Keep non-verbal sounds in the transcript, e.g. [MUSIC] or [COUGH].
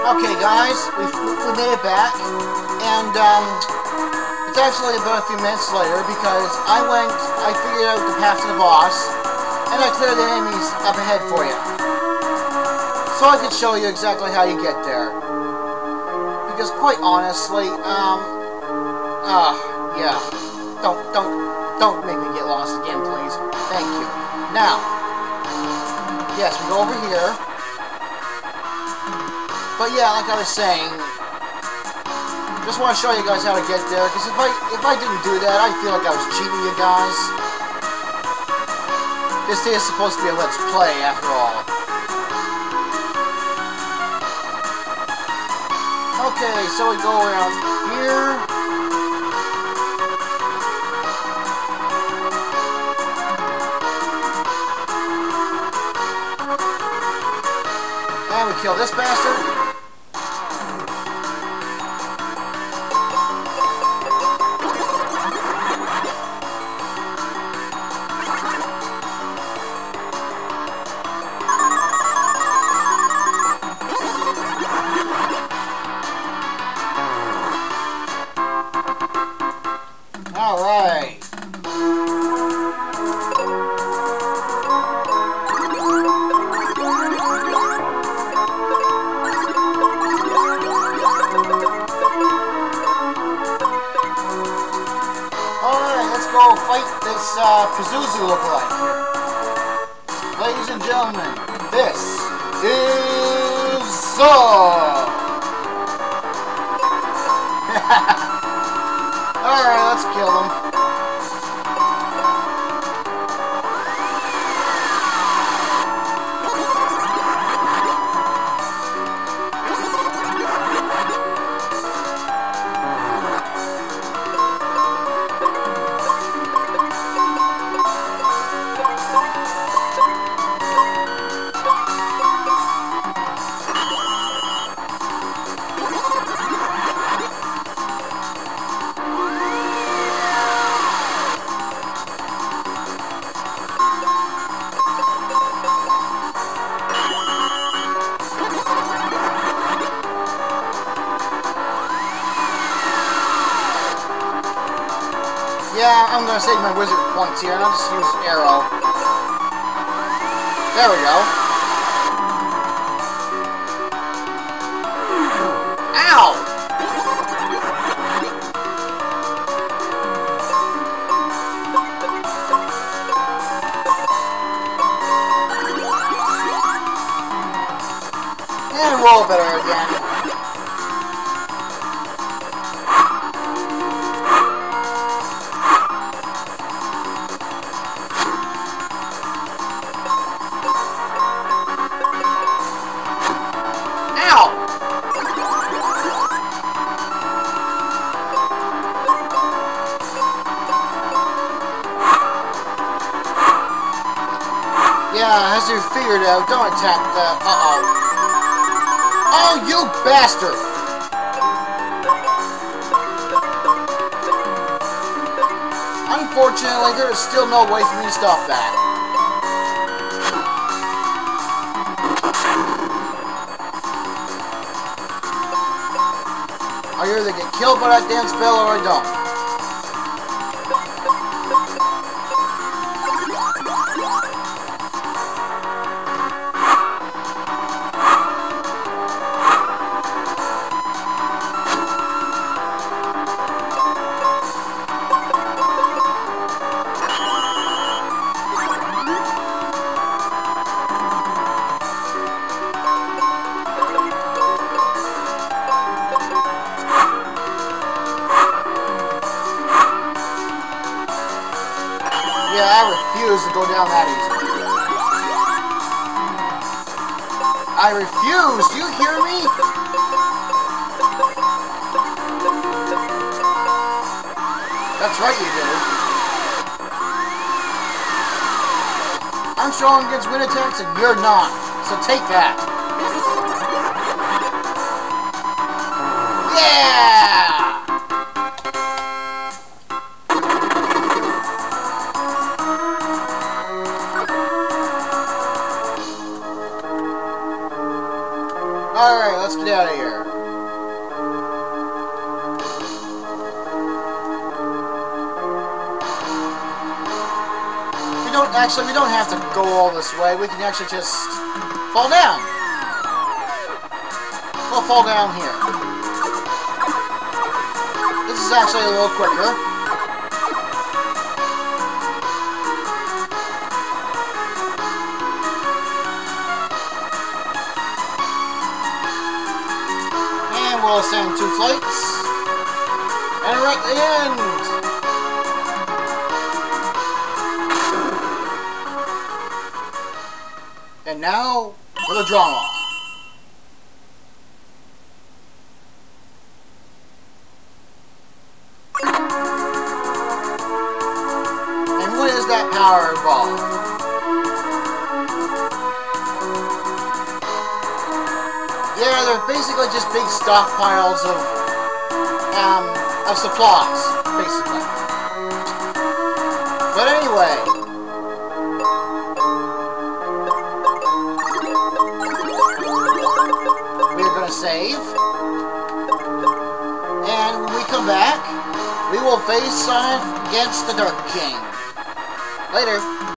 Okay, guys, we we made it back, and um, it's actually about a few minutes later because I went, I figured out the path to the boss, and I cleared the enemies up ahead for you, so I could show you exactly how you get there. Because quite honestly, um, ah, uh, yeah, don't don't don't make me get lost again, please. Thank you. Now, yes, we go over here. But yeah, like I was saying, just want to show you guys how to get there, because if I if I didn't do that, I feel like I was cheating you guys. This is supposed to be a let's play, after all. Okay, so we go around here. And we kill this bastard. Uh, Pazuzu look like? Ladies and gentlemen, this is Saw! [LAUGHS] Alright, let's kill him. Yeah, I'm gonna save my wizard points here, and I'll just use arrow. There we go. Ow! And roll better again. Yeah, as you figured out, don't attack the... Uh-oh. Oh, you bastard! Unfortunately, there is still no way for me to stop that. I either get killed by that damn spell or I don't. Refuse to go down that easy. I refuse! Do you hear me? That's right, you do. I'm strong against wind attacks and you're not. So take that. Yeah! Let's get out of here. We don't actually we don't have to go all this way. We can actually just fall down. We'll fall down here. This is actually a little quicker. And we'll ascend two flights. And we're at the end. And now for the drama. And what is that power involved? They're basically just big stockpiles of um of supplies, basically. But anyway, we're gonna save. And when we come back, we will face off against the Dark King. Later.